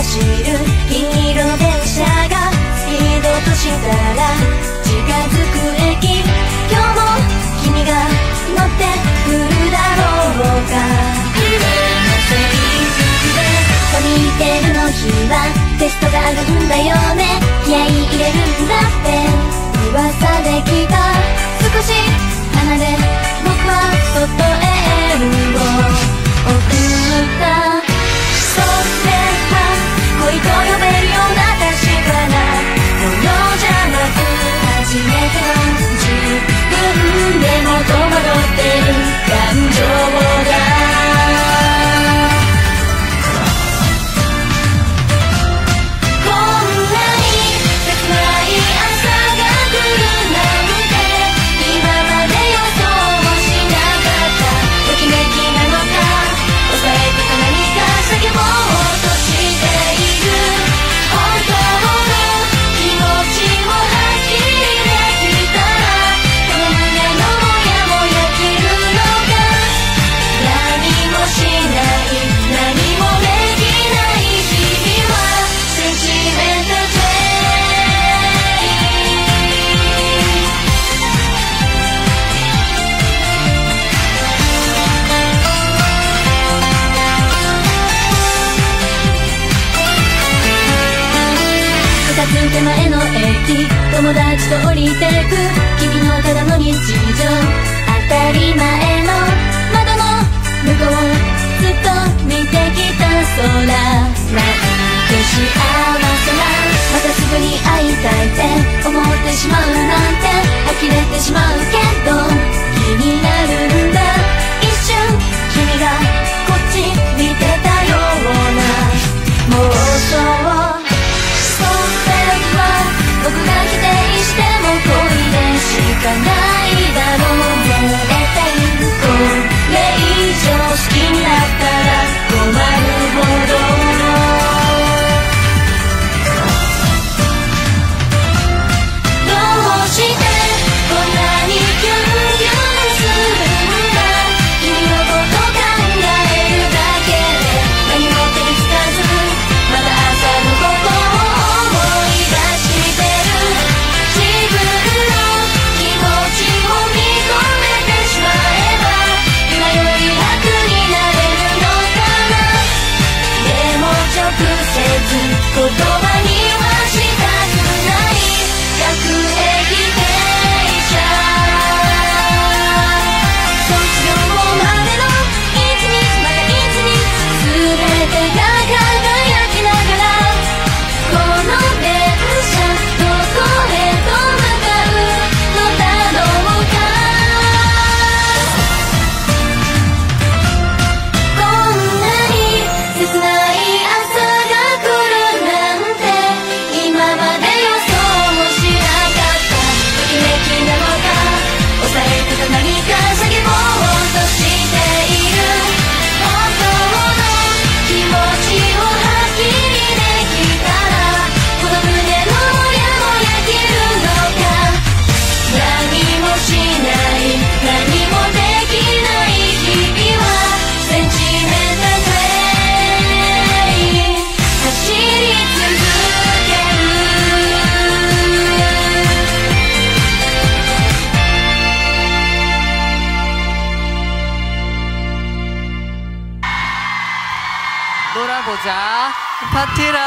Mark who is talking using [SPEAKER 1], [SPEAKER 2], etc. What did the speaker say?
[SPEAKER 1] 走る黄色電車がスピードとしたら近づく駅今日も君が乗ってくるだろうか。君の制服でポニーテールの日はテストがあるんだよね。気合い入れるんだって。噂できた。少し離れ僕は外へを送った前の駅友達と降りてく君のただの日常当たり前の窓の向こうずっと見てきた空。なんて幸せなまたすぐに会いたいって思ってしまう。 가
[SPEAKER 2] 놀아보자. 파티랑